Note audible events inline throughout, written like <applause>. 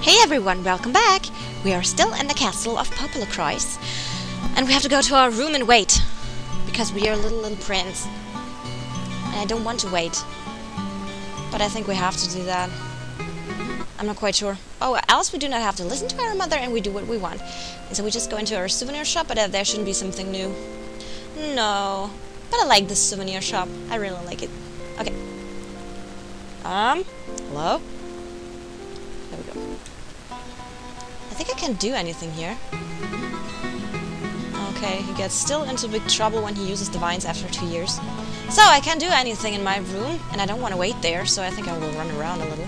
Hey everyone, welcome back! We are still in the castle of Popolocrois. And we have to go to our room and wait. Because we are little little prince. And I don't want to wait. But I think we have to do that. I'm not quite sure. Oh, else we do not have to listen to our mother and we do what we want. And so we just go into our souvenir shop, but uh, there shouldn't be something new. No. But I like this souvenir shop. I really like it. Okay. Um, hello? Think I can't do anything here. Okay, he gets still into big trouble when he uses the vines after two years. So, I can't do anything in my room, and I don't want to wait there, so I think I will run around a little.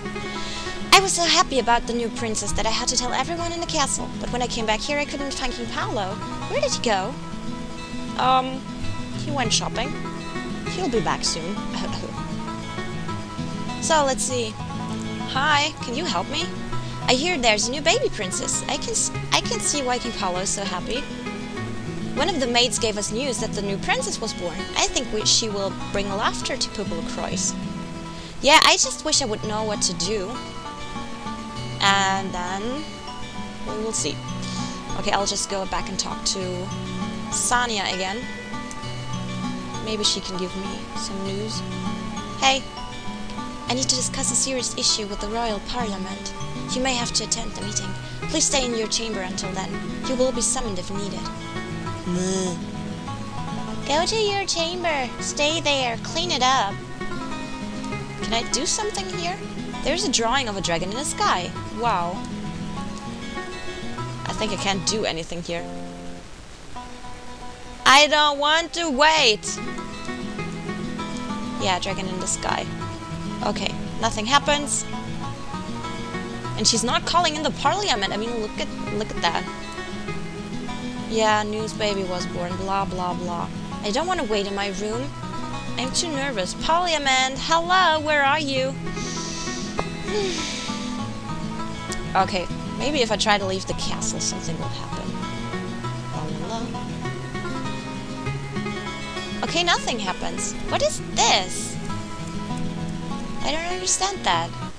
I was so happy about the new princess that I had to tell everyone in the castle, but when I came back here I couldn't find King Paulo. Where did he go? Um, he went shopping. He'll be back soon. <laughs> so, let's see. Hi, can you help me? I hear there's a new baby princess. I can I can see why King is so happy. One of the maids gave us news that the new princess was born. I think we, she will bring laughter to Popolocrois. Yeah, I just wish I would know what to do. And then we will see. Okay, I'll just go back and talk to Sania again. Maybe she can give me some news. Hey, I need to discuss a serious issue with the Royal Parliament. You may have to attend the meeting. Please stay in your chamber until then. You will be summoned if needed. Go to your chamber. Stay there. Clean it up. Can I do something here? There's a drawing of a dragon in the sky. Wow. I think I can't do anything here. I don't want to wait. Yeah, dragon in the sky. Okay, nothing happens. And she's not calling in the parliament. I mean, look at look at that. Yeah, news baby was born, blah blah blah. I don't want to wait in my room. I'm too nervous. Parliament, hello, where are you? <sighs> okay, maybe if I try to leave the castle, something will happen. Okay, nothing happens. What is this? I don't understand that.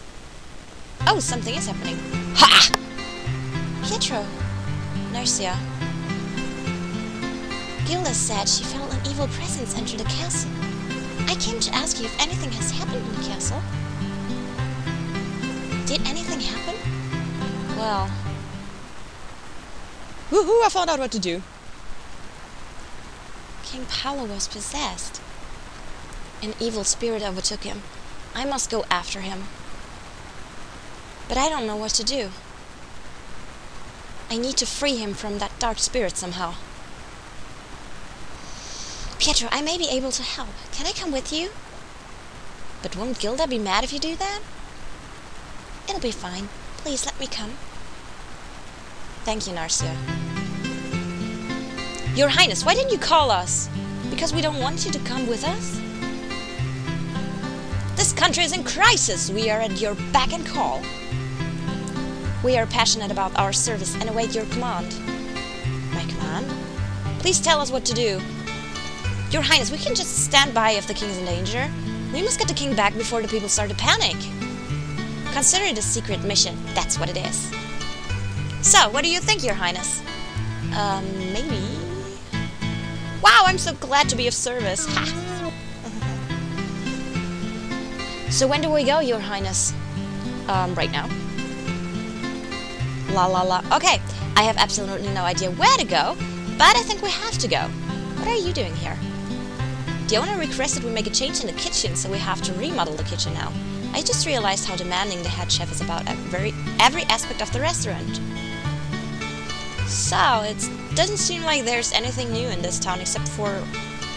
Oh, something is happening. Ha! Pietro. Narcia. Gilda said she felt an evil presence enter the castle. I came to ask you if anything has happened in the castle. Did anything happen? Well... Woohoo, I found out what to do. King Paulo was possessed. An evil spirit overtook him. I must go after him. But I don't know what to do. I need to free him from that dark spirit somehow. Pietro, I may be able to help. Can I come with you? But won't Gilda be mad if you do that? It'll be fine. Please let me come. Thank you, Narcia. Your Highness, why didn't you call us? Because we don't want you to come with us? This country is in crisis. We are at your beck and call. We are passionate about our service and await your command. My command? Please tell us what to do. Your Highness, we can just stand by if the king is in danger. We must get the king back before the people start to panic. Consider it a secret mission. That's what it is. So, what do you think, Your Highness? Um, maybe... Wow, I'm so glad to be of service. Ha! <laughs> so when do we go, Your Highness? Um, right now. La la la. Okay, I have absolutely no idea where to go, but I think we have to go. What are you doing here? The owner requested we make a change in the kitchen, so we have to remodel the kitchen now. I just realized how demanding the head chef is about every, every aspect of the restaurant. So, it doesn't seem like there's anything new in this town except for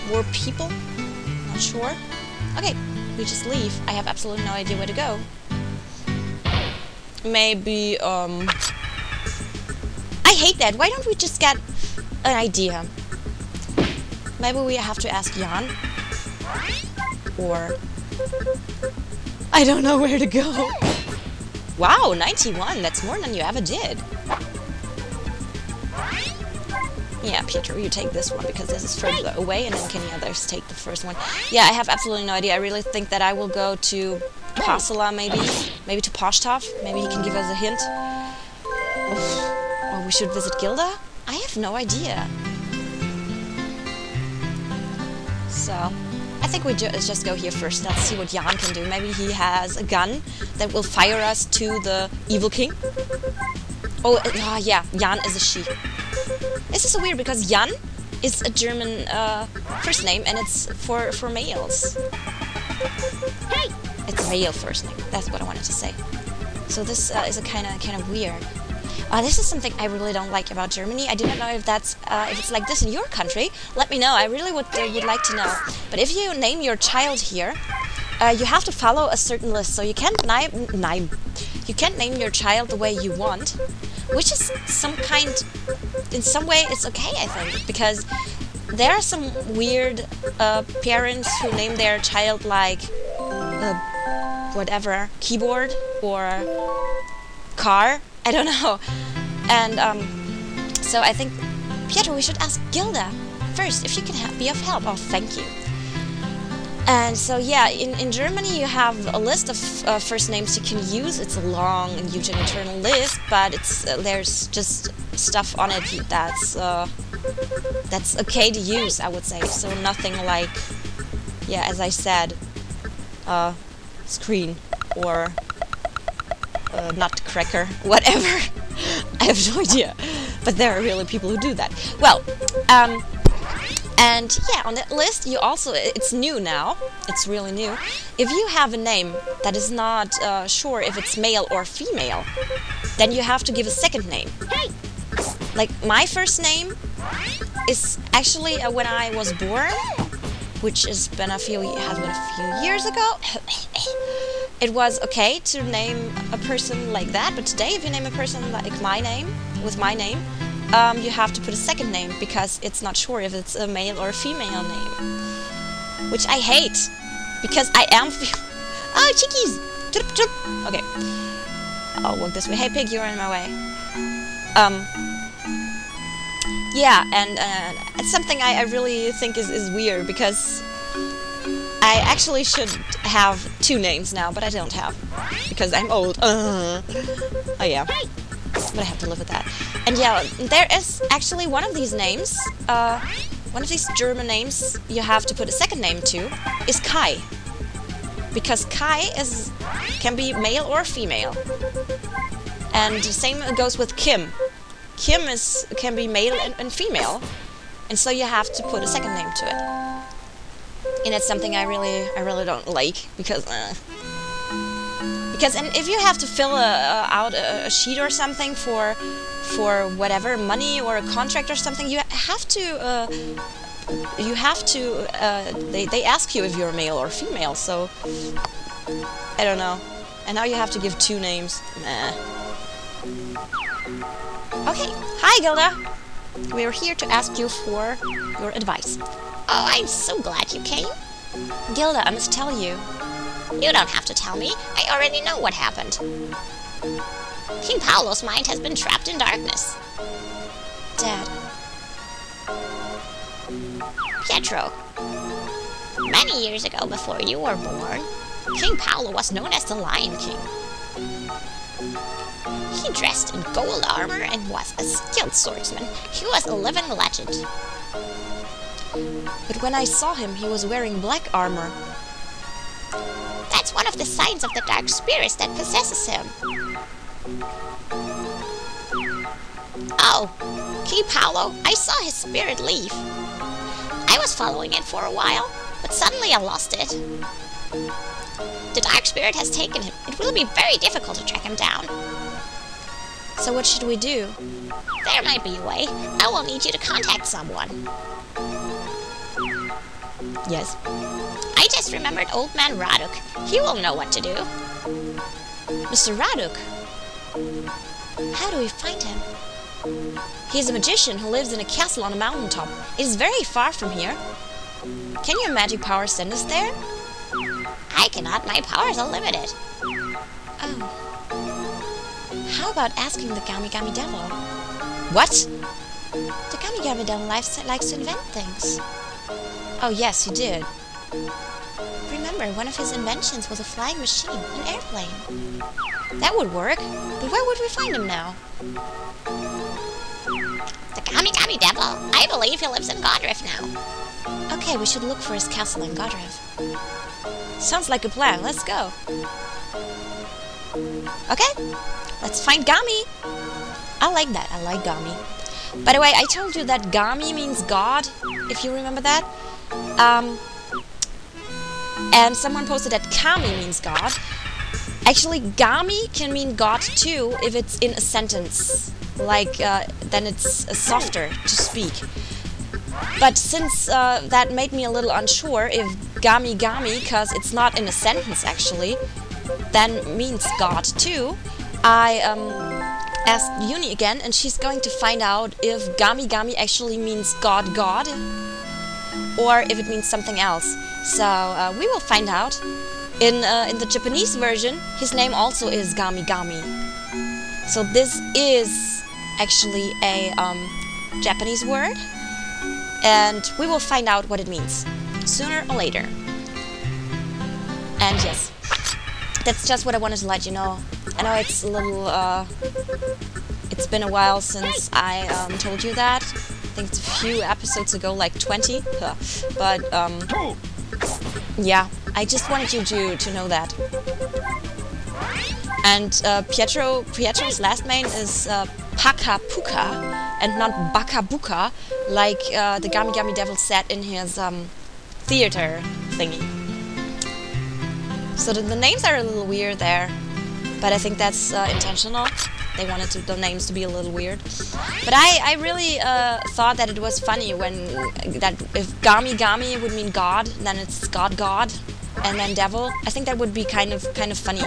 more people. Not sure. Okay, we just leave. I have absolutely no idea where to go. Maybe, um... I hate that. Why don't we just get an idea? Maybe we have to ask Jan. Or... I don't know where to go. Wow, 91. That's more than you ever did. Yeah, Pietro, you take this one because this is further away, and then can the others take the first one? Yeah, I have absolutely no idea. I really think that I will go to Pasala, maybe. Maybe to Poshtov. Maybe he can give us a hint. Or we should visit Gilda? I have no idea. So, I think we ju just go here first. Let's see what Jan can do. Maybe he has a gun that will fire us to the evil king. Oh, uh, yeah, Jan is a she. This is so weird because Jan is a German uh, first name and it's for, for males. Hey! It's a male first name. That's what I wanted to say. So this uh, is a kind of kind of weird. Uh, this is something I really don't like about Germany. I do not know if that's uh, if it's like this in your country. Let me know. I really would uh, would like to know. But if you name your child here, uh, you have to follow a certain list. So you can't name name you can't name your child the way you want, which is some kind. In some way, it's okay. I think because there are some weird uh, parents who name their child like uh, whatever keyboard or car. I don't know. And um, so I think, Pietro, we should ask Gilda first if she can be of help. Oh, thank you. And so yeah, in, in Germany you have a list of uh, first names you can use. It's a long and huge and eternal list, but it's uh, there's just stuff on it that's uh, that's okay to use, I would say. So nothing like, yeah, as I said, uh, screen or uh, nutcracker, whatever. <laughs> I have no idea. But there are really people who do that. Well, um, and yeah, on that list, you also, it's new now, it's really new. If you have a name that is not uh, sure if it's male or female, then you have to give a second name. Hey! Like, my first name is actually uh, when I was born, which has been a few, has been a few years ago. <laughs> it was okay to name a person like that, but today if you name a person like my name, with my name, um, you have to put a second name because it's not sure if it's a male or a female name. Which I hate, because I am <laughs> Oh, chickies! Okay. I'll walk this way. Hey, pig, you're in my way. Um, yeah, and uh, it's something I, I really think is, is weird because I actually should have two names now, but I don't have because I'm old. Uh, oh yeah, but I have to live with that. And yeah, there is actually one of these names, uh, one of these German names you have to put a second name to, is Kai. Because Kai is can be male or female. And the same goes with Kim. Kim is can be male and, and female. And so you have to put a second name to it and it's something I really I really don't like because uh, because and if you have to fill a, a, out a, a, sheet or something for for whatever money or a contract or something you have to uh, you have to uh, they, they ask you if you're male or female so I don't know. And now you have to give two names. Nah. okay. Hi Gilda. We're here to ask you for your advice Oh, I'm so glad you came. Gilda, I must tell you. You don't have to tell me. I already know what happened. King Paulo's mind has been trapped in darkness. Dad. Pietro. Many years ago, before you were born, King Paulo was known as the Lion King. He dressed in gold armor and was a skilled swordsman. He was a living legend. But when I saw him, he was wearing black armor. That's one of the signs of the dark spirits that possesses him. Oh, Key Paulo, I saw his spirit leave. I was following it for a while, but suddenly I lost it. The dark spirit has taken him. It will be very difficult to track him down. So what should we do? There might be a way. I will need you to contact someone. Yes. I just remembered old man Raduk. He will know what to do. Mr. Raduk? How do we find him? He is a magician who lives in a castle on a mountaintop. It is very far from here. Can your magic power send us there? I cannot. My powers are limited. Oh. How about asking the Gami Gami Devil? What? The Gami Gami Devil likes to invent things. Oh yes, he did. Remember, one of his inventions was a flying machine, an airplane. That would work. But where would we find him now? The Gami Gami Devil. I believe he lives in Godriff now. Okay, we should look for his castle in Godriff. Sounds like a plan. Let's go. Okay, let's find Gami. I like that. I like Gami. By the way, I told you that Gami means God, if you remember that. Um, and someone posted that Kami means God. Actually, Gami can mean God too if it's in a sentence. Like, uh, then it's uh, softer to speak. But since uh, that made me a little unsure if Gami Gami, because it's not in a sentence actually, then means God too, I um, asked Uni again, and she's going to find out if Gami Gami actually means God God, or if it means something else. So uh, we will find out. In uh, in the Japanese version, his name also is Gami Gami. So this is actually a um, Japanese word, and we will find out what it means sooner or later. And yes, that's just what I wanted to let you know. I know it's a little, uh, it's been a while since I um, told you that. I think it's a few episodes ago, like 20. but, um, yeah, I just wanted you to, to know that. And uh, Pietro, Pietro's last name is uh, Pakapuka and not Bakabuka, like uh, the Gami Gami Devil said in his um, theater thingy. So the, the, names are a little weird there, but I think that's uh, intentional. They wanted to, the names to be a little weird. But I, I really uh, thought that it was funny when that if Gami Gami would mean God, then it's God God, and then Devil. I think that would be kind of kind of funny.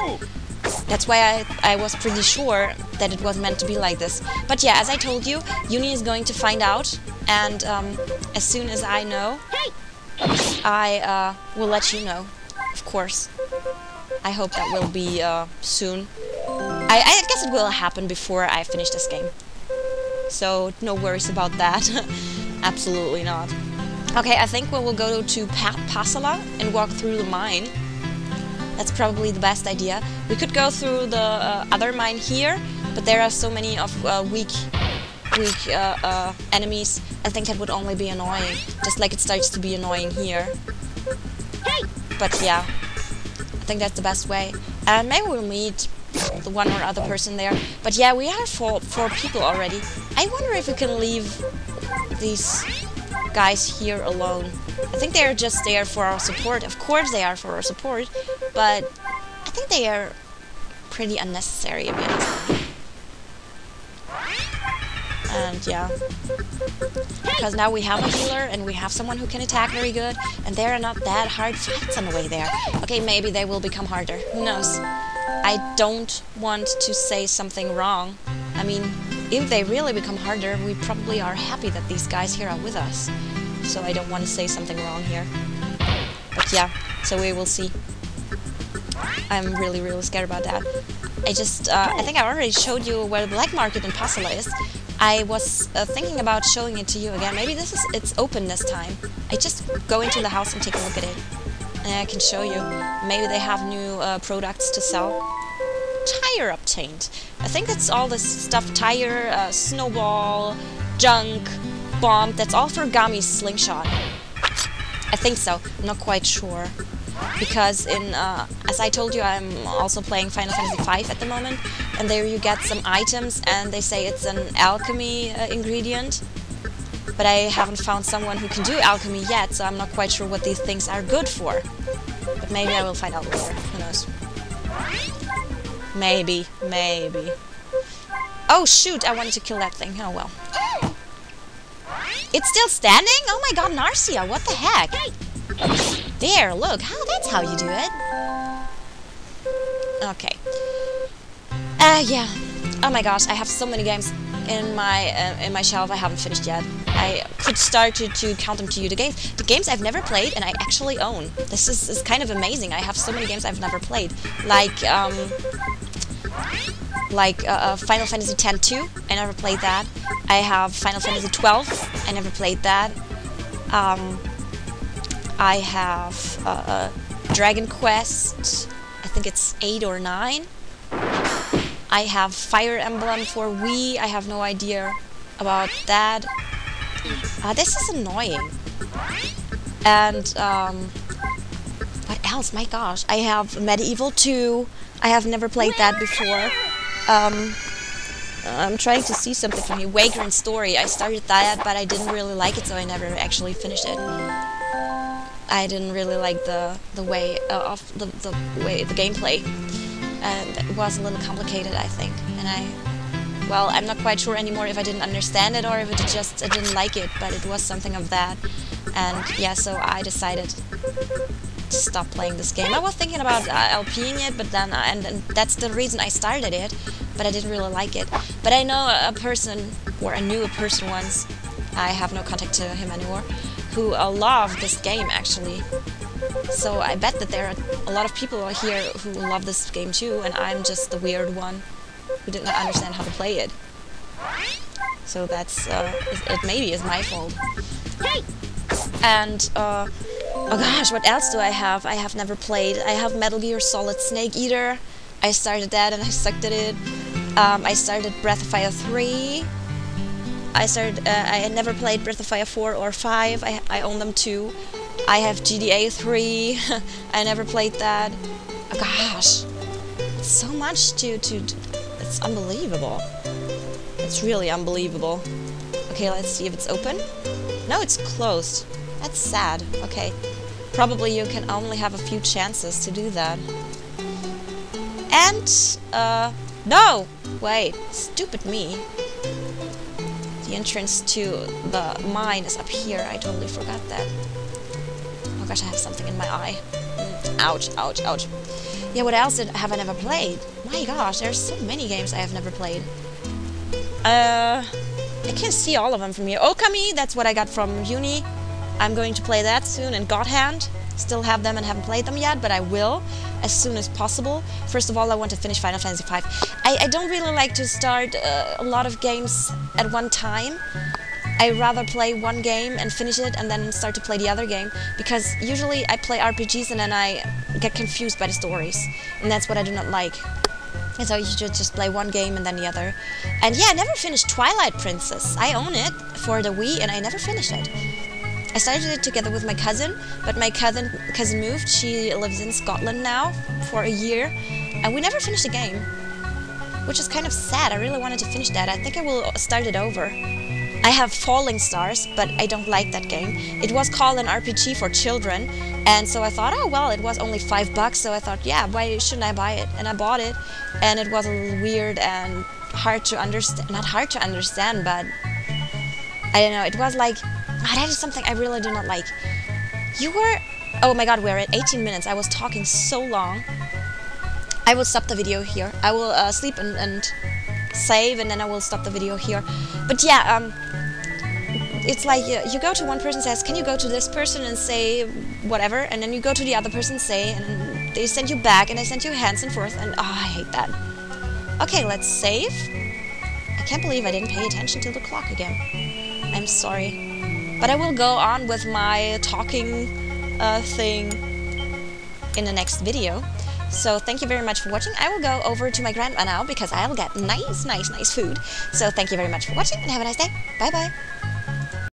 That's why I, I was pretty sure that it was meant to be like this. But yeah, as I told you, Uni is going to find out, and um, as soon as I know, I uh, will let you know, of course. I hope that will be uh, soon. I, I, guess it will happen before I finish this game. So, no worries about that. <laughs> Absolutely not. Okay, I think we will go to pa Pasala and walk through the mine. That's probably the best idea. We could go through the uh, other mine here, but there are so many of uh, weak weak uh, uh, enemies. I think that would only be annoying, just like it starts to be annoying here. But yeah, I think that's the best way. And maybe we'll meet the one or other person there. But yeah, we are four, four people already. I wonder if we can leave these guys here alone. I think they're just there for our support. Of course they are for our support, but I think they are pretty unnecessary, to be. And yeah. Because now we have a healer and we have someone who can attack very good, and there are not that hard fights on the way there. Okay, maybe they will become harder. Who knows? I don't want to say something wrong. I mean, if they really become harder, we probably are happy that these guys here are with us. So I don't want to say something wrong here. But yeah, so we will see. I'm really, really scared about that. I just, uh, I think I already showed you where the black market in Pasala is. I was uh, thinking about showing it to you again. Maybe this is it's open this time. I just go into the house and take a look at it. I can show you. Maybe they have new uh, products to sell. Tire obtained. I think that's all this stuff. Tire, uh, snowball, junk, bomb. That's all for Gami's slingshot. I think so. I'm not quite sure because in uh, as I told you I'm also playing Final Fantasy V at the moment and there you get some items and they say it's an alchemy uh, ingredient but I haven't found someone who can do alchemy yet so I'm not quite sure what these things are good for but maybe I will find out later who knows maybe maybe oh shoot I wanted to kill that thing oh well it's still standing? Oh my god, Narcia, what the heck? There, look. How that's how you do it. Okay. Uh, yeah. Oh my gosh, I have so many games in my uh, in my shelf I haven't finished yet. I could start to, to count them to you. The games, the games I've never played and I actually own. This is, is kind of amazing. I have so many games I've never played. Like, um, like uh, uh, Final Fantasy X-2, I never played that. I have Final Fantasy 12, I never played that. Um, I have uh, uh, Dragon Quest, I think it's 8 or 9. I have Fire Emblem for Wii. I have no idea about that. Uh, this is annoying. And, um, what else? My gosh. I have Medieval 2. I have never played that before. Um, I'm trying to see something from you. Vagrant Story. I started that, but I didn't really like it, so I never actually finished it. I didn't really like the the way uh, of the, the way the gameplay, it was a little complicated, I think. And I, well, I'm not quite sure anymore if I didn't understand it or if it just I didn't like it, but it was something of that. And yeah, so I decided to stop playing this game. I was thinking about uh, LPing it, but then uh, and, and that's the reason I started it, but I didn't really like it. But I know a person, or I knew a person once. I have no contact to him anymore who uh, love this game actually. So I bet that there are a lot of people here who love this game too, and I'm just the weird one who did not understand how to play it. So that's uh, it. Maybe is my fault. And uh, oh gosh, what else do I have? I have never played. I have Metal Gear Solid Snake Eater. I started that and I sucked at it. Um, I started Breath of Fire 3. I started. Uh, I never played Breath of Fire 4 or 5. I, I own them too. I have GTA 3. <laughs> I never played that. Oh, gosh, it's so much to to. It's unbelievable. It's really unbelievable. Okay, let's see if it's open. No, it's closed. That's sad. Okay, probably you can only have a few chances to do that. And uh, no, wait, stupid me. The entrance to the mine is up here. I totally forgot that. Oh gosh, I have something in my eye. Mm, ouch, ouch, ouch. Yeah, what else did, have I never played? My gosh, there's so many games I have never played. Uh, I can't see all of them from here. Okami, that's what I got from uni. I'm going to play that soon. And God Hand, still have them and haven't played them yet, but I will as soon as possible. First of all, I want to finish Final Fantasy V. I, I don't really like to start uh, a lot of games at one time. I rather play one game and finish it and then start to play the other game because usually I play RPGs and then I get confused by the stories and that's what I do not like. And so you should just play one game and then the other. And yeah, I never finished Twilight Princess. I own it for the Wii and I never finished it. I started it together with my cousin, but my cousin cousin moved. She lives in Scotland now for a year, and we never finished the game, which is kind of sad. I really wanted to finish that. I think I will start it over. I have Falling Stars, but I don't like that game. It was called an RPG for children, and so I thought, oh well, it was only five bucks, so I thought, yeah, why shouldn't I buy it? And I bought it, and it was a little weird and hard to understand. Not hard to understand, but I don't know. It was like That is something I really do not like. You were... Oh my god, we're at 18 minutes. I was talking so long. I will stop the video here. I will uh, sleep and, and save, and then I will stop the video here. But yeah, um, it's like you, you go to one person says, can you go to this person and say whatever, and then you go to the other person say, and they send you back, and they send you hands and forth, and oh, I hate that. Okay, let's save. I can't believe I didn't pay attention to the clock again. I'm sorry. But I will go on with my talking uh, thing in the next video. So thank you very much for watching. I will go over to my grandma now because I'll get nice, nice, nice food. So thank you very much for watching and have a nice day. Bye bye.